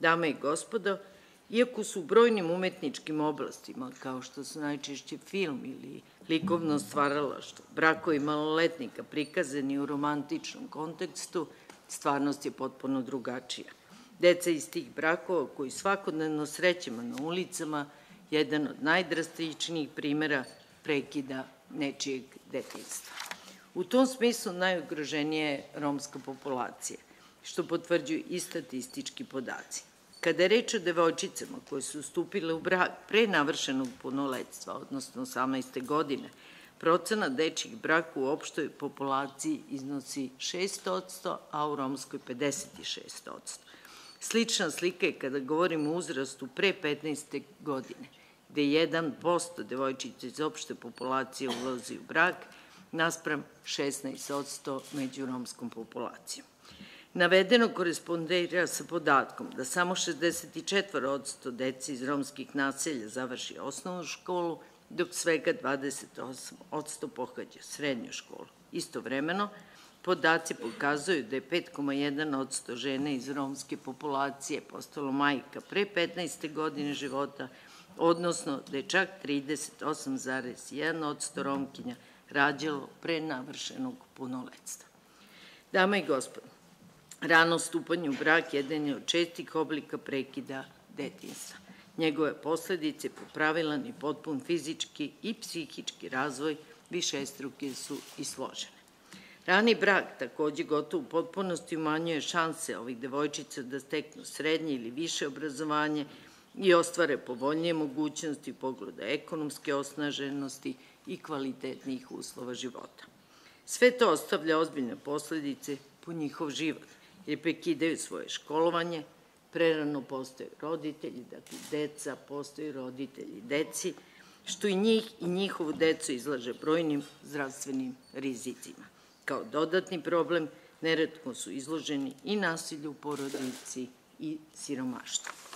Dame i gospodo, iako su u brojnim umetničkim oblastima, kao što su najčešće film ili likovno stvaralaštvo, brakovi maloletnika prikazani u romantičnom kontekstu, stvarnost je potpuno drugačija. Deca iz tih brakova, koji svakodnevno srećemo na ulicama, jedan od najdrastičnijih primera prekida nečijeg detinjstva. U tom smislu najugroženija je romska populacija, što potvrđuju i statistički podaci. Kada je reč o devojčicama koje su stupile u brak pre navršenog punoletstva, odnosno 18. godine, procena dečjih braka u opštoj populaciji iznosi 6%, a u romskoj 56%. Slična slika je kada govorimo o uzrastu pre 15. godine, gde 1% devojčica iz opšte populacije ulazi u brak, naspram 16% među romskom populacijom. Navedeno korespondira sa podatkom da samo 64% dece iz romskih naselja završi osnovnu školu, dok svega 28% pohađa srednju školu. Istovremeno, podaci pokazuju da je 5,1% žene iz romske populacije postalo majka pre 15. godine života, odnosno da je čak 38,1% romkinja rađalo pre navršenog punoletstva. Dame i gospodo, rano stupanje u brak jedan je od čestih oblika prekida detinjstva. Njegove posledice po pravilan i potpun fizički i psihički razvoj višestruke su i složene. Rani brak takođe gotovo u potpunosti umanjuje šanse ovih devojčica da steknu srednje ili više obrazovanje i ostvare povoljnije mogućnosti u pogledu ekonomske osnaženosti i kvalitetnijih uslova života. Sve to ostavlja ozbiljne posledice po njihov život, jer prekidaju svoje školovanje, prerano postaju roditelji, dakle deca postaju roditelji deci, što i njih i njihovu decu izlaže brojnim zdravstvenim rizicima. Kao dodatni problem, neretko su izloženi i nasilju u porodici i siromaštvu.